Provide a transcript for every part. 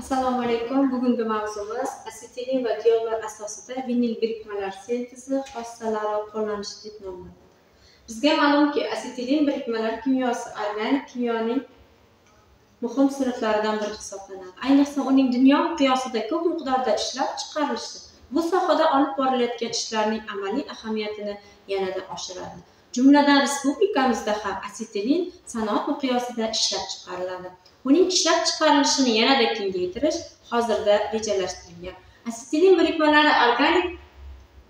assalomu alaykum bugungi mavzumiz asetilin va diollar asosida vinil birikmalar sintezi xossalari qo'llanishi deb nomlanadi. Bizga ma'lumki asetilin birikmalar kimyosi organik kimyoning muhim sinflaridan biri hisoblanadi. Ayniqsa uning dunyo miqyosida ko'p miqdorda ishlab chiqarilishi bu sohada olib borilayotgan ishlarning amaliy ahamiyatini yanada oshiradi. Jumladan respublikamizda ham asetilin sanoat miqyosida ishlab chiqariladi. Uning ishlab chiqarilishini yanada kengaytirish hozirda rejalashtirilgan. Asetilin birikmalari organik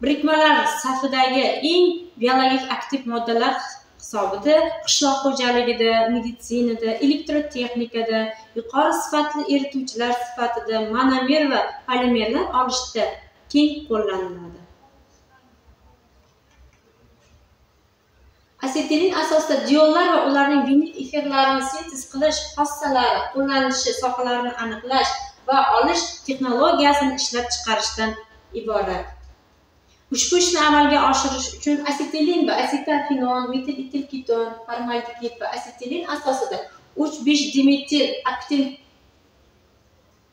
birikmalar safidagi eng biologik aktiv moddalar hisobida qishloq xo'jaligida meditsinada elektrotexnikada yuqori sifatli erituvchilar sifatida monomer va polimerlar olishda keng qo'llaniladi. oksidinin asosida diollar va ularning vinil efirlarini sintez qilish xossalari qo'llanilishi sohalarini aniqlash va olish texnologiyasini ishlab chiqarishdan iborat. Ushbu ishni amalga oshirish uchun asetilin va asetafinon metil etil keton formaldigid va asetilin asosida uch besh dimetil aktil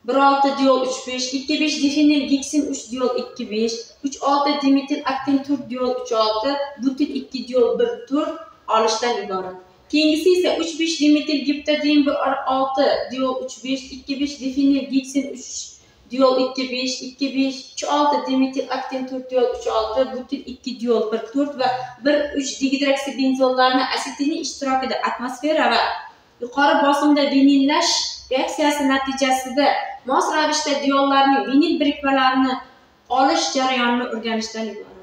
1-6 diol 3-5, 2-5 difenil giksin 3 diol 2-5, 3-6 dimetil aktin tur diol 3-6, butil 2 diol 1 tur olishdan iborat. Keyingisi esa 3-5 dimetil giptadin 1-6 diol 3-5, 2-5 difenil giksin 3 diol 2-5, 2-5, 3-6 dimetil aktin tur diol 3-6, butil 2 diol 1 tur va 1-3 digidroksibenzollarni asetilin ishtirokida atmosfera va yuqori bosimda vinillash reaksiyasi natijasida mos ravishda diollarning vinil birikmalarini olish jarayonini o'rganishdan iborat.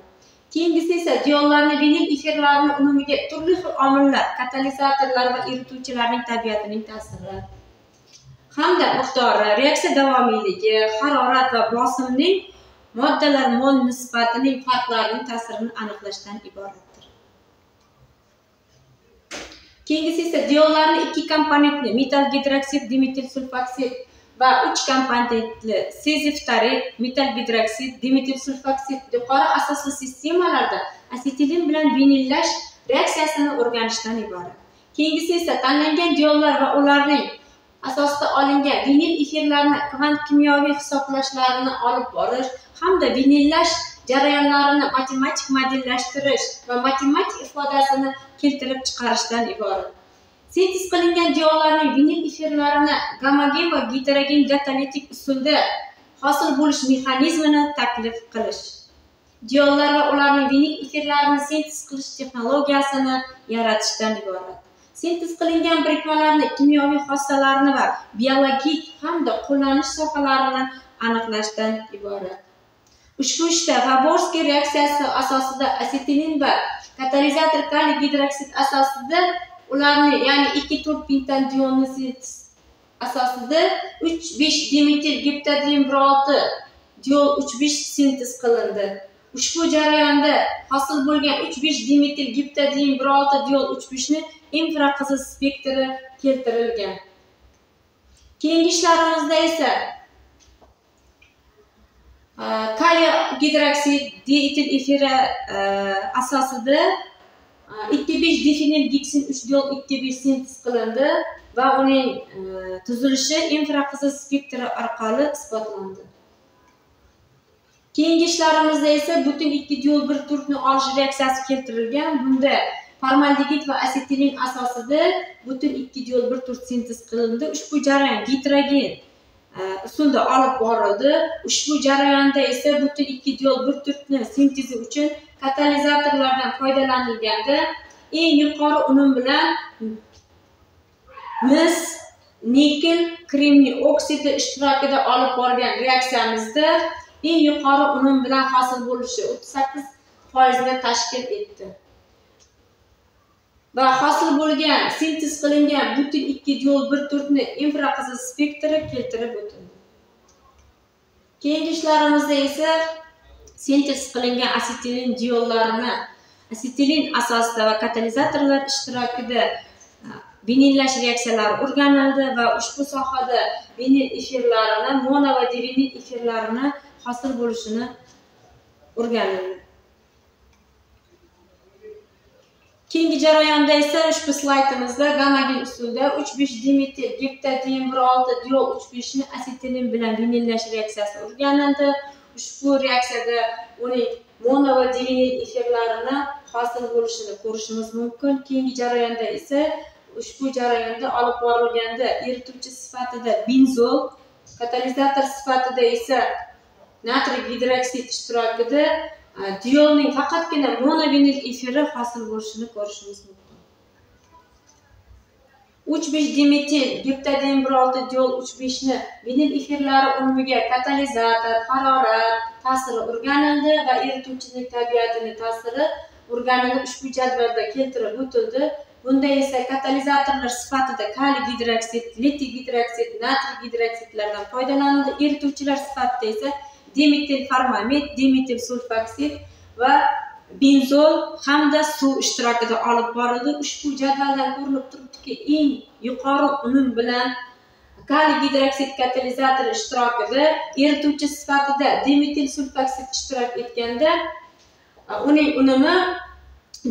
Keyingisi esa diollarni vinil efirlarini unumiga turli xil omillar katalizatorlar va erituvchilarning tabiatining ta'siri hamda miqdori reaksiya davomiyligi harorat va bosimning moddalar mol nisbatining farqlarining ta'sirini aniqlashdan iborat. Keyingisi esa diollarni ikki komponentli metal gidroksid dimetil sulfoksid va uch komponentli seziftari metal gidroksid dimetil sulfoksid yuqori asosli sistemalarda asetilin bilan vinillash reaksiyasini o'rganishdan iborat. Keyingisi esa tanlangan diollar va ularning asosida olingan vinil efirlarni kvant kimyoviy hisoblashlarini olib borish hamda vinillash jarayonlarini matematik modellashtirish va matematik ifodasini keltirib chiqarishdan iborat. Sintez qilingan diollarning vinil efirlarini gomogen va gidrogen gatolitik usulda hosil bo'lish mexanizmini taklif qilish. Diollar va ularning vinil efirlarini sintez qilish texnologiyasini yaratishdan iborat. Sintez qilingan birikmalarni kimyoviy xossalarini va biologik hamda qo'llanish sohalarini aniqlashdan iborat. Ushbu ishda Favorskiy reaksiyasi asosida asetinin va katalizator kali gidroksid asosida ularni ya'ni 2-4 pentadionizit asosida 3-5 dimetil geptadin 1,6 diol 3,5 sintez qilindi. Ushbu jarayonda hosil bo'lgan 3,5 dimetil geptadin 1,6 diol 3,5 ni infraqizil spektri keltirilgan. Keyingi ishlarimizda esa kaliy gidroksid dietil efiri asosida ikki besh difenil gipsin uch diol ikki besh sintez qilindi va uning tuzilishi infraqizil spektri orqali isbotlandi keyingi ishlarimizda esa butun ikki diol bir turtni olish reaksiyasi keltirilgan bunda formaldegid va asetilin asosida butun ikki diol bir turt sintez qilindi ushbu jarayon gitrogen usulda olib borildi. Ushbu jarayonda esa butun ikki diol bir turtni sintezi uchun katalizatorlardan foydalanilganda eng yuqori unum bilan mis nikel kremniy oksidi ishtirokida olib borgan reaksiyamizda eng yuqori unum bilan hosil bo'lishi o'ttiz sakkiz foizni tashkil etdi. Va hosil bo'lgan sintez qilingan butun ikki diol bir to'rtni infraqizil spektri keltirib o'tildi keyingi ishlarimizda esa sintez qilingan asetilin diollarini asetilin asosida va katalizatorlar ishtirokida vinillash reaksiyalari o'rganildi va ushbu sohada vinil efirlarini mono va divinil efirlarini hosil bo'lishini o'rganildi. Keyingi jarayonda esa ushbu slaydimizda gomogen usulda uch besh dimetil geptadin bir olti diol uch ni asetilin bilan vinillash reaksiyasi o'rganildi. Ushbu reaksiyada uning mono va divinil efirlarini hosil bo'lishini ko'rishimiz mumkin. Keyingi jarayonda esa ushbu jarayonda olib borilganda erituvchi sifatida benzol katalizator sifatida esa natriy gidroksid ishtirokida diolning faqatgina monovinil efiri hosil bo'lishini ko'rishimiz mumkin uch besh dimetil geptadin bir olti diol uch beshni vinil efirlari umumiga katalizator harorat ta'siri o'rganildi va erituvchilik tabiatini ta'siri o'rganilib ushbu jadvalda keltirib o'tildi bunda esa katalizatorlar sifatida kaliy gidroksid litiy gidroksid natriy gidroksidlardan foydalanildi erituvchilar sifatida esa dimetil formamid dimetil sulfoksid va benzol hamda suv ishtirokida olib borildi. Ushbu jadvaldan ko'rinib turibdiki eng yuqori unum bilan kaliy gidroksid katalizatori ishtirokida erituvchi sifatida dimetil sulfoksid ishtirok etganda uning unumi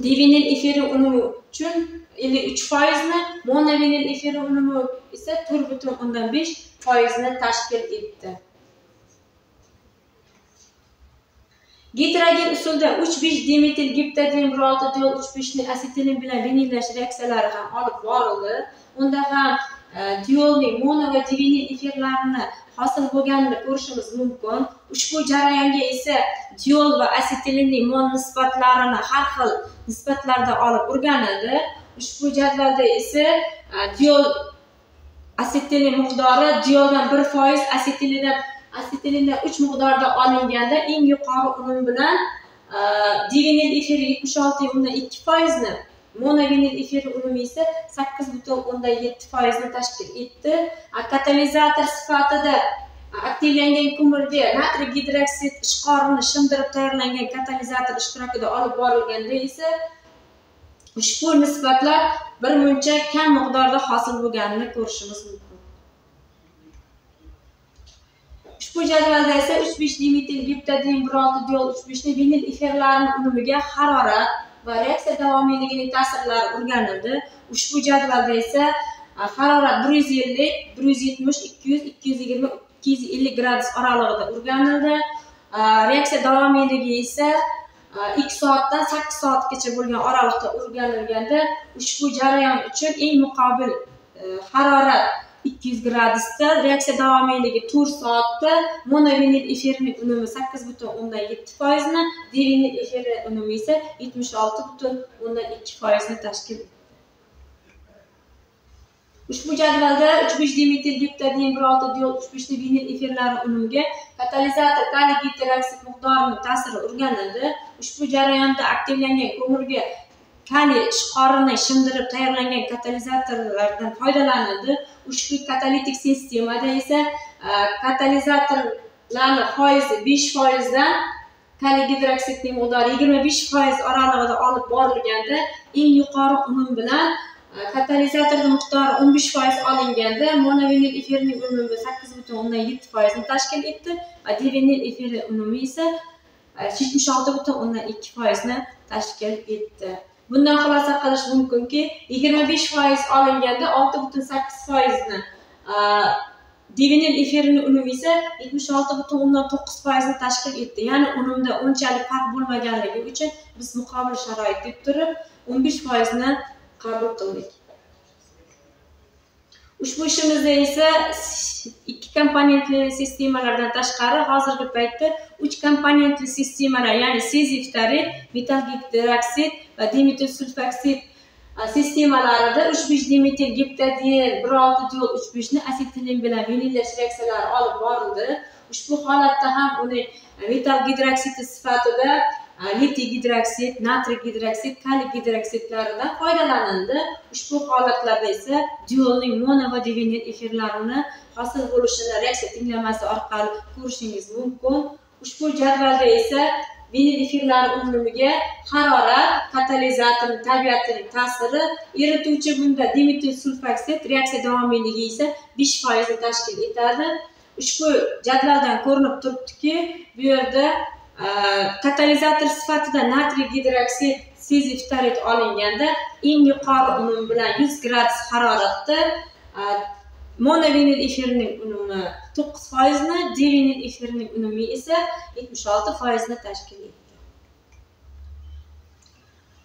divinil efiri unumi uchun ellik uch foizni monovinil efiri unumi esa to'rt butun o'ndan besh foizni tashkil etdi. Gidrogen usulda 3-5 dimetil giptadin bir olti diol 3-5 ni asetilin bilan vinillash reaksiyalari ham olib borildi. Unda ham e, diolning mono va divinil efirlarini hosil bo'lganini ko'rishimiz mumkin. Ushbu jarayonga esa diol va asetilinning mol nisbatlarini har xil nisbatlarda olib o'rganildi. Ushbu jadvalda esa e, diol asetilin miqdori dioldan 1%, asetilindan asetilindan uch miqdorda olinganda eng yuqori unum bilan e, divinil efiri yetmish olti o'ndan ikki foizni monovinil efiri unumi esa sakkiz butun o'ndan yetti foizni tashkil etdi. Katalizator sifatida aktivlangan ko'mirda natriy gidroksid ishqorini shimdirib tayyorlangan katalizator ishtirokida olib borilganda esa ushbu nisbatlar bir muncha kam miqdorda hosil bo'lganini ko'rishimiz mumkin. Ushbu jadvalda esa uch besh dimetil giptadin bir olti uch beshni vinil efirlarini unumiga harorat va reaksiya davomiyligining ta'sirlari o'rganildi. Ushbu jadvalda esa e, harorat bir yuz ellik bir yuz yetmish ikki yuz ikki yuz yigirma ikki yuz ellik gradus oralig'ida o'rganildi. E, reaksiya davomiyligi esa e, ikki soatdan sakkiz soatgacha bo'lgan oraliqda o'rganilganda ushbu jarayon uchun eng muqobil harorat ikki yuz gradusda reaksiya davomiyligi 4 soatda monovinil efirni unumi sakkiz butun o'ndan divinil efiri unumi esa yetmish olti butun o'ndan ikki foizni tashkil ushbu jadvalda uch besh dimetil geptadin bir olti diol uch beshli vinil efirlari unumiga katalizator kaliy gidroksid miqdorining ta'siri o'rganildi. Ushbu jarayonda aktivlangan ko'mirga kaliy ishqorini shimdirib tayyorlangan katalizatorlardan foydalanildi. Ushbu katalitik sistemada esa e, katalizatorlarni foizi besh foizdan kaliy gidroksidning miqdori yigirma besh foiz oralig'ida olib borilganda eng yuqori unum bilan e, katalizatorni miqdori o'n besh foiz olinganda monovinil efirning unumi sakkiz butun o'ndan yetti foizni tashkil etdi va divinil efiri unumi esa yetmish olti butun o'ndan ikki foizni tashkil etdi. Bundan xulosa qilish mumkinki yigirma besh foiz olinganda olti butun sakkiz foizni e, divinil efirini unumi esa yetmish olti butun o'ndan to'qqiz foizni tashkil etdi. Ya'ni unumda unchalik farq bo'lmaganligi uchun biz muqobil sharoit deb turib o'n besh foizni qabul qildik. Ushbu ishimizda esa komponentli sistemalardan tashqari hozirgi paytda uch komponentli sistemalar ya'ni seziftarit metal gidroksid va dimetil sulfoksid e, sistemalarida uch besh dimetil geptadin bir olti diol uch beshni asetilin bilan vinillash reaksiyalari olib borildi. Ushbu holatda ham uni e, metal gidroksidi sifatida E, litiy gidroksid natriy gidroksid kaliy gidroksidlaridan foydalanildi. Ushbu holatlarda esa diolning mono va divinil efirlarini hosil bo'lishini reaksiya tenglamasi orqali ko'rishingiz mumkin. Ushbu jadvalda esa vinil efirlari umumiga harorat katalizatorni tabiatining ta'siri erituvchi bunda dimetil sulfoksid reaksiya davomiyligi esa besh foizni tashkil etadi ushbu jadvaldan ko'rinib turibdiki bu yerda Э, katalizator sifatida natriy gidroksid siziftarit olinganda eng yuqori unum bilan yuz gradus haroratda e, monovinil efirning unumi to'qqiz foizni divinil efirning unumi esa yetmish olti foizni tashkil etdi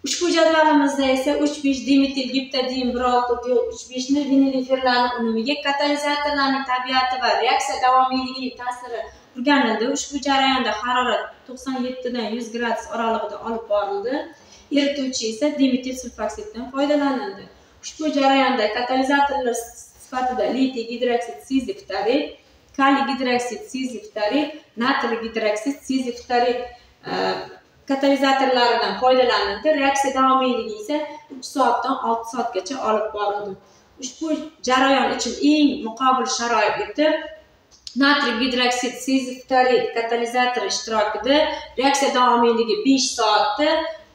ushbu jadvalimizda esa uch besh dimetil giptadin bir olti diol uch beshni vinil efirlarni unumiga katalizatorlarning tabiati va reaksiya davomiyligining ta'siri o'rganildi ushbu jarayonda harorat to'qson yettidan yuz gradus oralig'ida olib borildi. Erituvchi esa dimetil sulfoksitdan foydalanildi. Ushbu jarayonda katalizatorlar sifatida litiy gidroksid siziftarit kaliy gidroksid siziftarit natriy gidroksid siziftarit e, katalizatorlaridan foydalanildi. Reaksiya davomiyligi esa uch soatdan olti soatgacha olib borildi. Ushbu jarayon uchun eng muqobil sharoit etib natriy gidroksid siziftarit katalizatori ishtirokida reaksiya davomiyligi besh soatda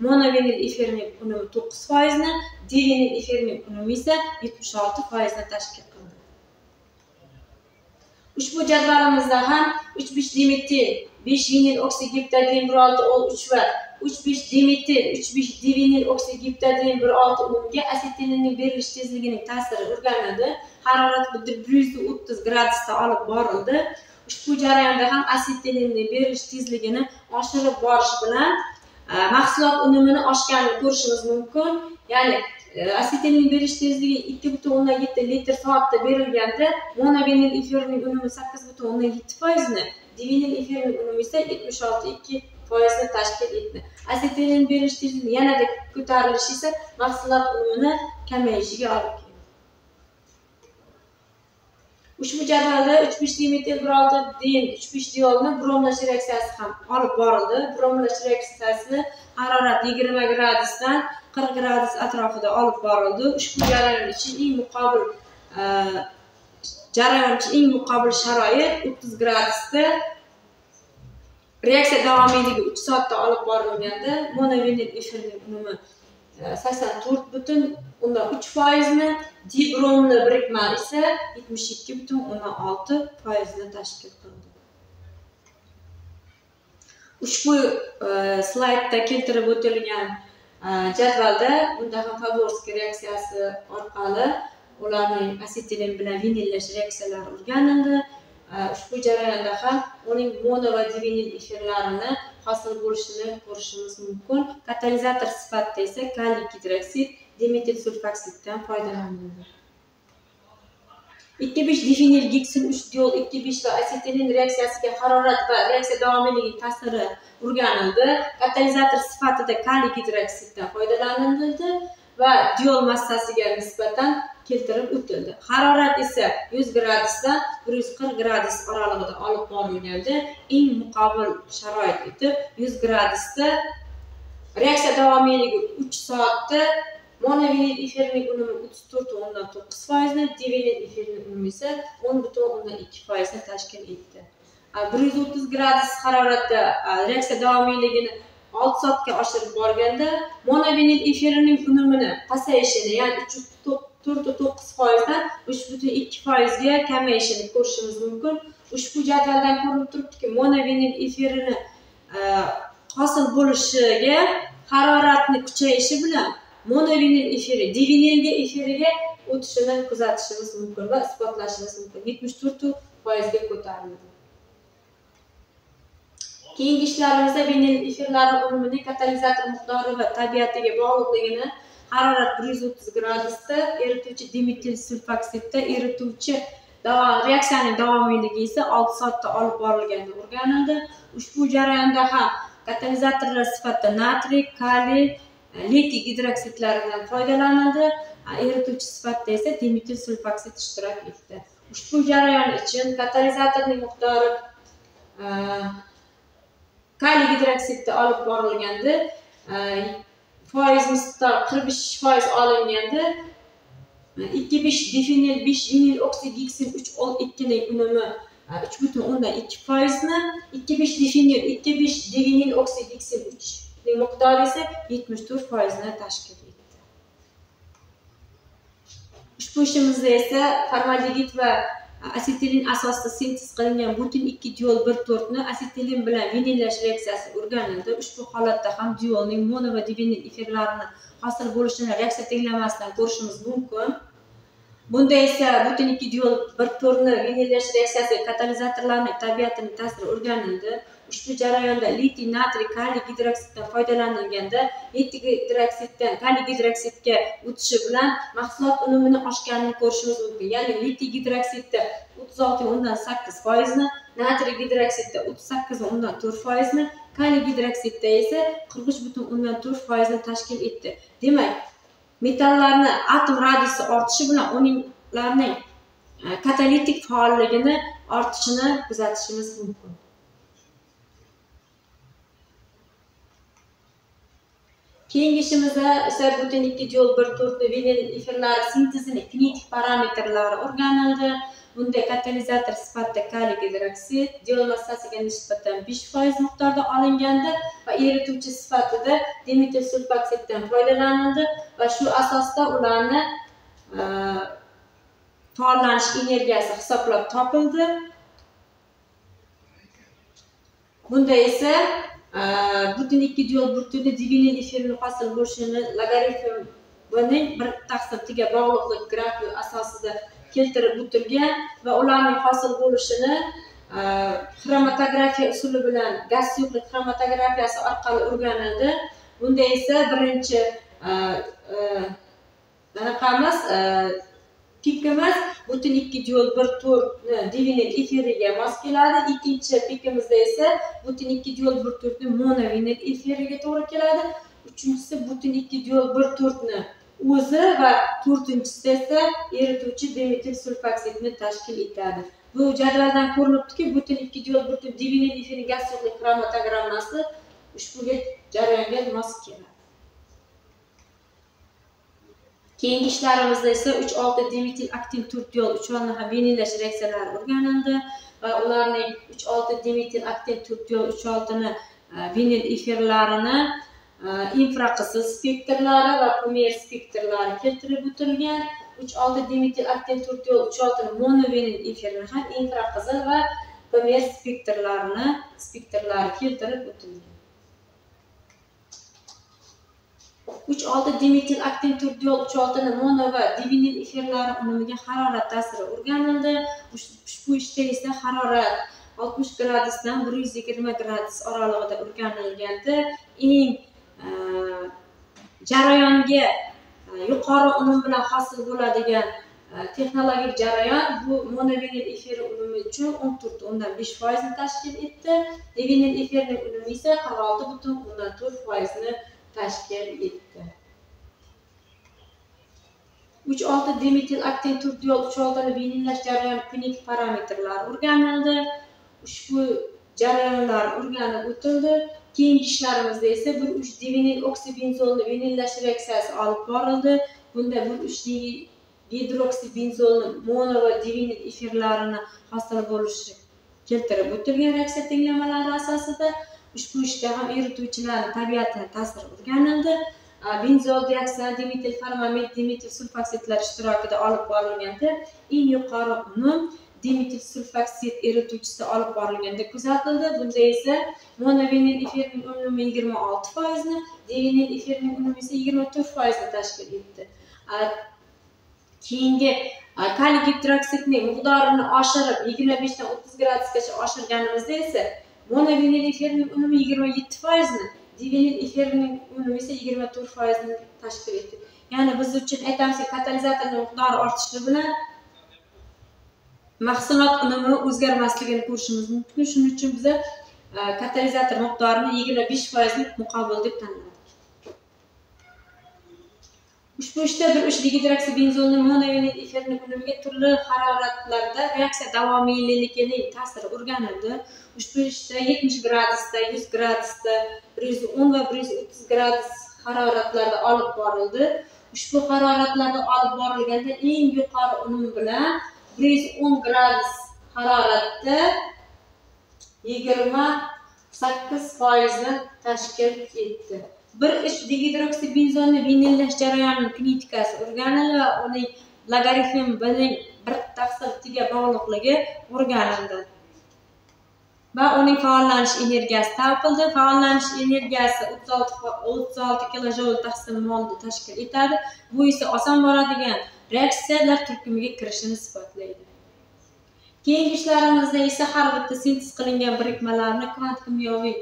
monovinil efirning unumi to'qqiz foizni divinil efirning unumi esa yetmish olti foizni tashkil qildi. Ushbu jadvalimizda ham uch besh dimetil besh vinil oksigiptadin bir olti ol uch va uch besh dimetil uch besh divinil oksigiptadin bir olti unga asetilinning berilish tezligining ta'siri o'rganildi. Harorat bir yuz o'ttiz gradusda olib borildi. Ushbu jarayonda ham asetilinni berilish tezligini oshirib borish bilan e, mahsulot unumini oshganini ko'rishimiz mumkin. Ya'ni e, asetilin berish tezligi ikki butun o'ndan yetti litr soatda berilganda monovinil efirning unumi sakkiz butun o'ndan yetti foizni divinil efirning unumi esa yetmish olti ikki foizni tashkil etdi. Asetilin berish tezligi yanada ko'tarilishi esa mahsulot unumini kamayishiga olib keldi. Ushbu jadvalda uch besh dimetil bir olti din uch besh diolni bromlash reaksiyasi ham olib borildi. Bromlash reaksiyasini harorat yigirma gradusdan qirq gradus atrofida olib borildi. Ushbu jarayon uchun eng muqobil e, jarayon uchun eng muqobil sharoit o'ttiz gradusda reaksiya davomiyligi uch soatda olib borilganda monovinil efirning unumi sakson to'rt butun o'ndan uch foizni dibromli birikma esa yetmish ikki butun o'ndan olti foizni tashkil qildi ushbu slaydda keltirib o'tilgan jadvalda bunda ham favorskiy reaksiyasi orqali ularning asetilin bilan vinillash reaksiyalari o'rganildi ushbu jarayonda ham uning mono va divinil efirlarini hosil bo'lishini ko'rishimiz mumkin. Katalizator sifatida esa kaliy gidroksid dimetil sulfoksiddan foydalanildi ikki besh difinil giksin uch diol ikki besh va asetilin reaksiyasiga harorat va reaksiya davomiyligi ta'siri o'rganildi. Katalizator sifatida kaliy gidroksiddan foydalanildi. Va diol massasiga nisbatan keltirib o'tildi. Harorat esa yuz gradusdan bir yuz qirq gradus oralig'ida olib borilganda eng muqobil sharoit etib yuz gradusda reaksiya davomiyligi uch soatda monovinil efirning unumi o'ttiz to'rt o'ndan to'qqiz foizni divinil efirning unumi esa o'n butun o'ndan ikki foizni tashkil etdi. Bir yuz o'ttiz gradus haroratda reaksiya davomiyligini olti soatga oshirib borganda monovinil efirining unumini pasayishini ya'ni uch yuz to'rtta to'qqiz foizdan uch butun ikki foizga kamayishini ko'rishimiz mumkin. Ushbu jadvaldan ko'rinib turibdiki monovinil efirini e, hosil bo'lishiga haroratni kuchayishi bilan monovinil efiri divinilga efiriga o'tishini kuzatishimiz mumkin va isbotlashimiz mumkin. Yetmish to'rt foizga ko'tarildi. Keyingi ishlarimizda vinil efirlarni umumiy katalizator miqdori va tabiatiga bog'liqligini harorat bir yuz o'ttiz gradusda erituvchi dimetil sulfoksidda erituvchi reaksiyaning davomiyligi esa olti soatda olib borilganda o'rganildi. Ushbu jarayonda ham katalizatorlar sifatida natriy kaliy e, litiy gidroksidlaridan foydalanildi. Erituvchi sifatida esa dimetil sulfoksid ishtirok etdi. Ushbu jarayon uchun katalizatorning miqdori e, kaliy gidroksidda olib borilganda e, foiz miqdor qirq besh foiz olinganda e, ikki besh difenil besh vinil oksigiksin uch o'n ikkining unumi e, uch butun o'ndan ikki foizni ikki besh difenil ikki besh divinil oksigiksin uchning miqdori esa yetmish to'rt foizni tashkil etdi. Ushbu ishimizda esa formaldegid va asetilin asosida sintez qilingan butin ikki diol bir to'rtni asetilin bilan vinillash reaksiyasi o'rganildi. Ushbu holatda ham diolning mono va divinil efirlarini hosil bo'lishini reaksiya tenglamasidan ko'rishimiz mumkin. Bunda esa butun ikki diol bir to'rni vinillash reaksiyasi katalizatorlarni tabiatini ta'siri o'rganildi. Ushbu jarayonda litiy natriy kaliy gidroksiddan foydalanilganda litiy gidroksiddan kaliy gidroksidga o'tishi bilan mahsulot unumini oshganini ko'rishimiz mumkin. Ya'ni litiy gidroksidda o'ttiz olti o'ndan sakkiz foizni natriy gidroksidda o'ttiz sakkiz o'ndan to'rt foizni kaliy gidroksidda esa qirq uch butun o'ndan to'rt foizni tashkil etdi. Demak metallarni atom radiusi ortishi bilan ularning e, katalitik faolligini ortishini kuzatishimiz mumkin. Keyingi ishimizda esa butin ikki diol bir to'rtli vinil efirlari sintezini kinetik parametrlari o'rganildi. Bunda katalizator sifatida kaliy gidroksid diol massasiga nisbatan besh foiz miqdorda olinganda va erituvchi sifatida dimetil sulfoksiddan foydalanildi va shu asosda ularni e, torlanish energiyasi hisoblab topildi. Bunda esa e, butun ikki diol burtida divinil efirni hosil bo'lishini logaritmning bir taqsimtiga bog'liqlik grafi asosida keltirib o'tilgan va ularning hosil bo'lishini e, xromatografiya usuli bilan gaz suyuqlik xromatografiyasi orqali o'rganildi. Bunda esa birinchi e, e, anaqamiz pikimiz butun ikki diol bir to'rtni divinil efiriga mos keladi. Ikkinchi pikimizda esa butun ikki diol bir to'rtni monovinil efiriga to'g'ri keladi. Uchinchisi butun ikki diol bir to'rtni o'zi va to'rtinchisida esa erituvchi dimetil sulfoksidni tashkil etadi. Bu jadvaldan ko'rinibdiki butun ikki diod butun to'rt divinil gaz-xromatogrammasi ushbu jarayonga mos keladi. Keyingi ishlarimizda esa uch olti dimetil aktin turtiol uchovini ham vinillash reaksiyalari o'rganildi va ularning uch olti dimetil aktin turtiol uch oltini e, vinil efirlarini infraqizil spektrlari va pomer spektrlari keltirib o'tilgan uch olti dimetil oktan to'rt yol uch olti monovenin efirini ham infraqizil va pomer spektrlarini spektrlari keltirib o'tilgan uch olti dimetil aktin turdiol uch oltini mono va divinil efirlari unumiga harorat ta'siri o'rganildi ushbu ishda esa harorat oltmish gradusdan bir yuz yigirma gradus oralig'ida o'rganilganda eng Э, jarayonga э, yuqori unum bilan hosil bo'ladigan э, texnologik jarayon bu monovinil efiri unumi uchun o'n to'rt o'ndan besh foizni tashkil etdi. Divinil efirning unumi esa qirq olti butun o'ndan to'rt foizni tashkil etdi. Uch olti dimetil aktin turtiyol uch oltini vinillash jarayoni klinik parametrlari o'rganildi. Ushbu jarayonlar o'rganib o'tildi. Keyingi ishlarimizda esa bir uch divinil oksibenzolni vinillash reaksiyasi olib borildi. Bunda bir uch gidroksibenzolni mono va divinil efirlarini hosil bo'lishi keltirib o'tilgan reaksiya tenglamalari asosida ushbu ishda ham erituvchilarni tabiatini ta'siri o'rganildi benzol dioksan dimetil formamin dimetil sulfoksidlar ishtirokida olib borilganda eng yuqori unum dimetil sulfoksid erituvchisi olib borilganda kuzatildi. Bunda esa monovinil efirning unumi yigirma olti foizni divinil efirning unumi esa yigirma to'rt foizni tashkil etdi. Keyingi kaliy gidroksidning miqdorini oshirib yigirma beshdan o'ttiz gradusgacha oshirganimizda esa monovinil efirning unumi yigirma yetti foizni divinil efirning unumi esa yigirma to'rt foizni tashkil etdi. Ya'ni biz uchun aytamizki katalizatorni miqdori ortishi bilan mahsulot unumi o'zgarmasligini ko'rishimiz mumkin. Shuning uchun biza e, katalizator miqdorini yigirma besh foizlik muqobil deb tanladik. Ushbu ishda bir uch digidroksibenzolni monovinil efirni unumiga turli haroratlarda reaksiya davomiyligini ta'siri o'rganildi. Ushbu ishda yetmish gradusda yuz gradusda bir yuz o'n va bir yuz o'ttiz gradus haroratlarda olib borildi. Ushbu haroratlarda olib borilganda eng yuqori unum bilan bir yuz o'n gradus haroratda yigirma sakkiz foizni tashkil etdi. Bir ish degidroksibenzolni vinillash jarayonining kinetikasi o'rganildi va uning logaritm bir taqsimtiga bog'liqligi o'rganildi. Va uning faollanish energiyasi topildi. Faollanish energiyasi o'ttiz olti o'ttiz olti kilojoul taqsim molni tashkil etadi. Bu esa oson boradigan reaksiyalar turkumiga kirishini isbotlaydi. Keyingi ishlarimizda esa har bitta sintez qilingan birikmalarni kvant kimyoviy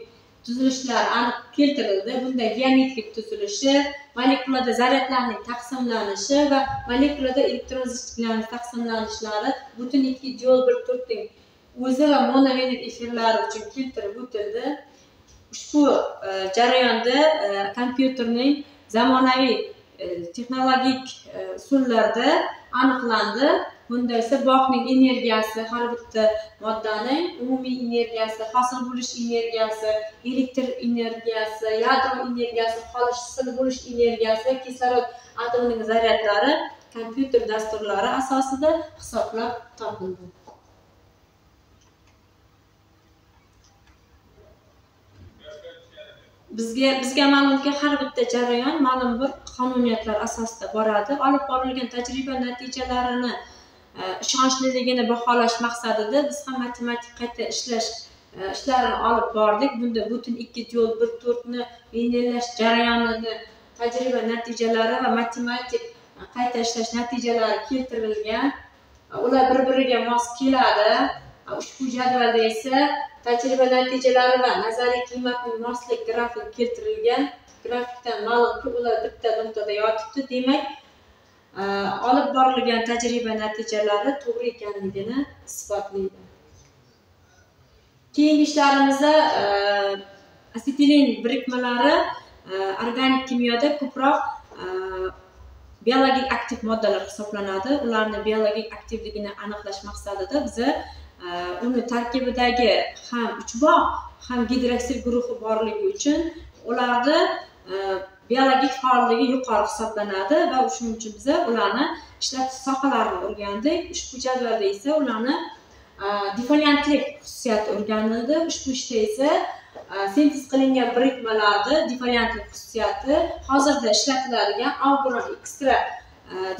tuzilishlari aniq keltirildi. Bunda geometrik tuzilishi molekulada zaryadlarning taqsimlanishi va molekulada elektron zichliklarning taqsimlanishlari butun ikki diol bir to'rtning o'zi va monovenil efirlari uchun keltirib o'tildi. Ushbu e, jarayonda e, kompyuterning zamonaviy E, texnologik e, usullarda aniqlandi. Bunda esa bog'ning energiyasi har bitta moddaning umumiy energiyasi hosil bo'lish energiyasi elektr energiyasi yadro energiyasi hosil bo'lish energiyasi kislorod atomining zaryadlari kompyuter dasturlari asosida hisoblab topildi. Bizga bizga ma'lumki har bitta jarayon ma'lum bir qonuniyatlar asosida boradi. Olib borilgan tajriba natijalarini e, ishonchliligini baholash maqsadida biz ham matematik qayta ishlash e, ishlarini olib bordik. Bunda butun ikki yo'l bir to'rtni lineyallash jarayonini tajriba natijalari va matematik qayta ishlash natijalari keltirilgan. Ular bir biriga mos keladi. Ushbu jadvalda esa tajriba natijalari va nazariy qiymatning moslik grafik keltirilgan. Grafikdan ma'lumki ular bitta nuqtada yotibdi. Demak e, olib borilgan tajriba natijalari to'g'ri ekanligini isbotlaydi. Keyingi ishlarimizda e, asetilin birikmalari e, organik kimyoda ko'proq biologik aktiv moddalar hisoblanadi. Ularni biologik aktivligini aniqlash maqsadida biza uni tarkibidagi ham uchbog' ham gidroksil guruhi borligi uchun ularni e, biologik faolligi yuqori hisoblanadi va shuning uchun biza ularni ishlatish sohalarini o'rgandik. Ushbu jadvalda esa ularni e, defoliantlik xususiyati o'rganildi. Ushbu ishda esa e, sintez qilingan birikmalarni defoliantlik xususiyati hozirda ishlatiladigan alburon ekstra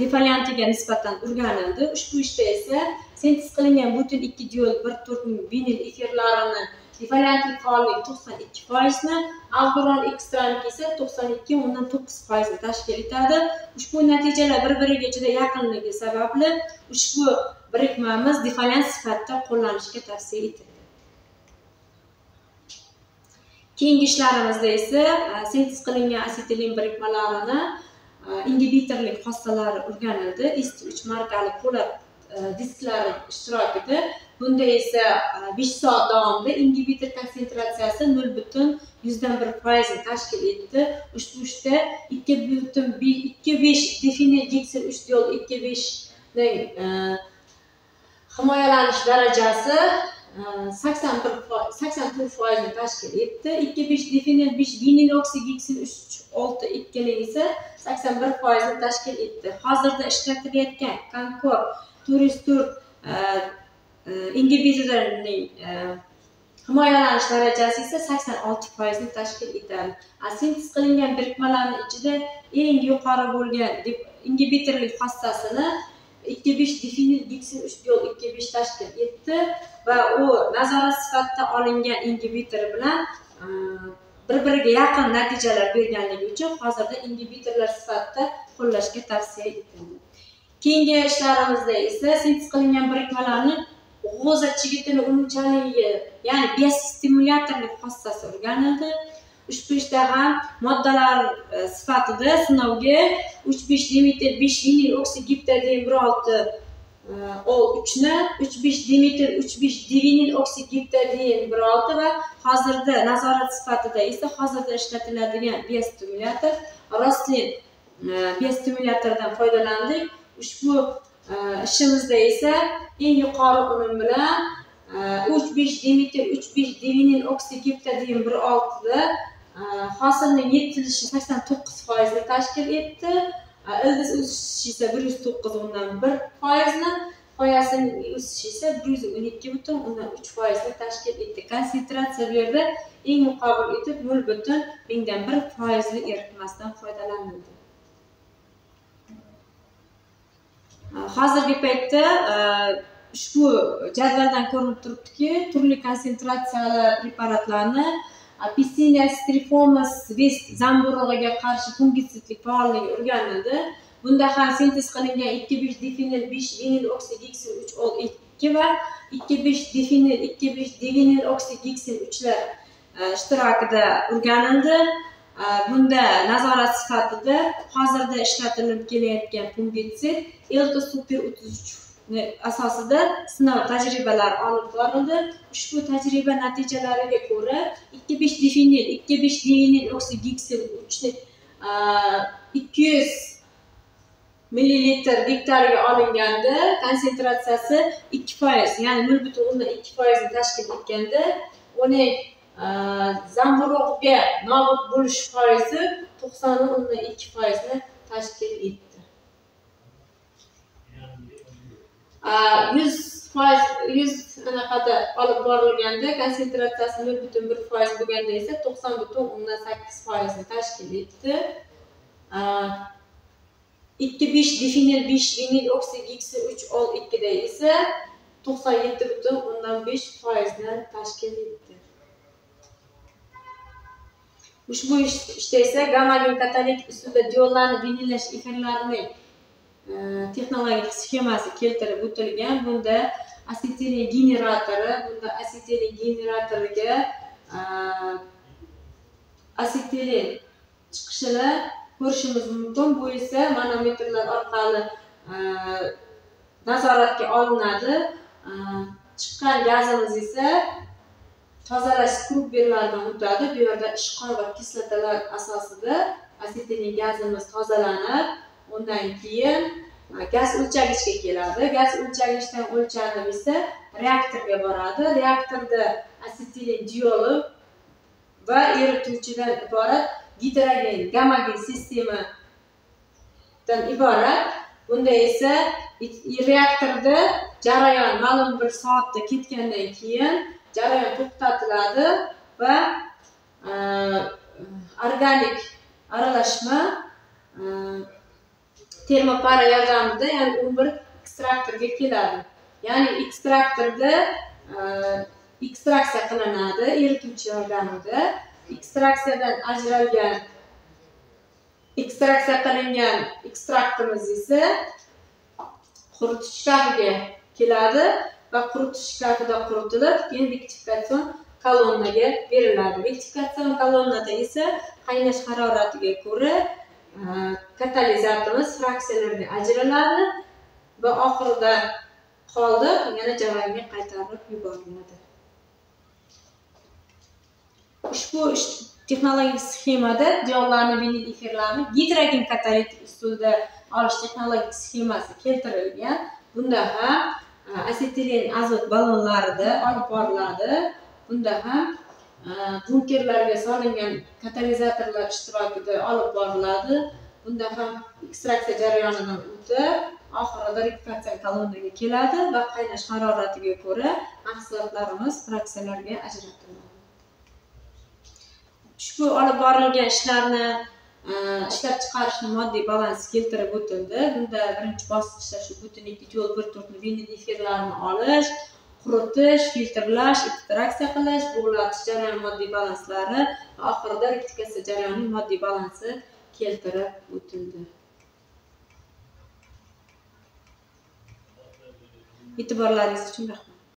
defoliantiga nisbatan o'rganildi ushbu ishda esa sintez qilingan butun ikki diod bir to'rtning vinil efirlarini defoliantlik faolligi to'qson ikki foizni alburon ekstraniki esa to'qson ikki o'ndan to'qqiz foizni tashkil etadi ushbu natijalar bir biriga juda yaqinligi sababli ushbu birikmamiz defoliant sifatida qo'llanishga tavsiya etildi keyingi ishlarimizda esa sintez qilingan asetilin birikmalarini ingibitorlik xossalari o'rganildi ist uch markali po'lat disklari ishtirokida bunda esa besh soat davomida ingibitor konsentratsiyasi nol butun yuzdan bir foizni tashkil etdi ushbu ishda ikki butun ikki besh definil geksil uch diol ikki beshning himoyalanish darajasi sakson bir sakson to'rt foizni tashkil etdi. Ikki besh definil besh vinil uch olti ikkining esa sakson bir foizni tashkil etdi. Hozirda ishlatilayotgan konkor to'rt e, e, e, himoyalanish darajasi esa sakson olti foizni tashkil etadi. Sintez qilingan birikmalarni ichida eng yuqori bo'lgan ingibitorlik xossasini ikki besh definil giksin uch diol ikki besh tashkil etdi va u nazorat sifatida olingan ingibitor bilan e, bir biriga yaqin natijalar berganligi uchun hozirda ingibitorlar sifatida qo'llashga tavsiya etildi keyingi ishlarimizda esa sintez qilingan birikmalarni g'o'za chigitini unuchaligi ya'ni biostimulyatorlik xossasi o'rganildi. Ushbu ishda ham moddalar e, sifatida sinovga uch besh dimetil besh vinil oksigiptadin bir e, ol uchni uch besh dimetil uch besh divinil oksigiptadin va hozirda nazorat sifatida esa hozirda ishlatiladigan biostimulyator rostlin e, biostimulyatordan foydalandik. Ushbu ishimizda esa eng yuqori unum bilan uch besh demetil uch besh divinil oksigiptadin bir oltida e, hosilning yetilishi sakson to'qqiz foizni tashkil etdi. Э, Ildiz o'sishi esa bir yuz to'qqiz o'ndan bir foizni qoyasining o'sishi esa bir yuz o'n ikki butun o'ndan uch foizni tashkil etdi. Konsentratsiya bu yerda eng muqobil etib nol butun mingdan bir foizli eritmasidan foydalanildi. Э, hozirgi paytda э, ushbu jadvaldan ko'rinib turibdiki turli konsentratsiyali preparatlarni pisina strifomas vest zamburug'iga qarshi fungitsidlik faolligi o'rganildi bunda ham sintez qilingan ikki besh difenil besh vinil oksid oksigeksil uch ol ikki va ikki besh difenil ikki besh divinil oksigeksil uchlar ishtirokida o'rganildi bunda nazorat sifatida hozirda ishlatilib kelayotgan fungitsid elta super o'ttiz uch asosida sinov tajribalari olib borildi. Ushbu tajriba natijalariga ko'ra ikki besh difenil ikki besh divinil oksigeksil uchta ikki yuz millilitr gektarga olinganda konsentratsiyasi ikki foiz ya'ni nol butun o'ndan ikki foizni tashkil etganda uning zamburug'ga nobud bo'lish foizi to'qson o'ndan ikki foizni tashkil etdi. Yuz foiz yuz anaqada olib borilganda konsentratsiyasi nol butun bir foiz bo'lganda esa to'qson butun o'ndan sakkiz foizni tashkil etdi. Ikki besh definil besh vinil oksid oksigiksi uch ol ikkida esa to'qson yetti butun o'ndan besh foizni tashkil etdi. Ushbu ishda esa gammagen katalik usulda diollarni vinillash efirlarining texnologik sxemasi keltirib o'tilgan bunda asetilin generatori bunda asetilin generatoriga e, asetilin chiqishini ko'rishimiz mumkin bu esa manometrlar orqali nazoratga olinadi chiqqan gazimiz esa tozalash skrubberlardan o'tadi bu yerda ishqor va kislotalar asosida asetilin gazimiz tozalanib undan keyin e, gaz o'lchagichga keladi. Gaz o'lchagichdan o'lchanib esa reaktorga boradi. Reaktorda asetilin dioli va erituvchidan iborat gidrogen gammagen sistemadan iborat. Bunda esa reaktorda jarayon ma'lum bir soatda ketgandan keyin jarayon to'xtatiladi va e, organik aralashma e, termopara yordamida ya'ni u bir ekstraktorga keladi. Ya'ni ekstraktorda e, ekstraksiya qilinadi erituvchi yordamida ekstraksiyadan ajralgan ekstraksiya qilingan ekstraktimiz esa quritish shkafiga keladi va quritish shkafida quritilib keyin rektifikatsion kolonnaga beriladi. Rektifikatsion kolonnada esa qaynash haroratiga ko'ra Э, katalizatorimiz fraksiyalarga ajraladi va oxirida qoldiq yana jarayonga qaytarib yuboriladi. Ushbu texnologik sxemada diollarni vinil efirlarni gidrogen katalitik usulda olish texnologik sxemasi keltirilgan. Bunda ham e, asetilen azot ballonlarida olib boriladi. Bunda ham bunkerlarga solingan katalizatorlar ishtirokida olib boriladi. Bunda ham ekstraksiya jarayonidan o'tib oxirida rektifikatsion kolonnaga keladi va qaynash haroratiga ko'ra mahsulotlarimiz fraksiyalarga ajratiladi. Ushbu olib borilgan ishlarni e, ishlab chiqarishni moddiy balansi keltirib o'tildi. Bunda birinchi bosqichda shu butun ikki yo'l bir turtni vinil efirlarini olish quritish filtrlash ekstraksiya qilish bug'latish jarayon moddiy balanslari va oxirida rektifikatsiya jarayonining moddiy balansi keltirib o'tildi. E'tiborlaringiz uchun rahmat.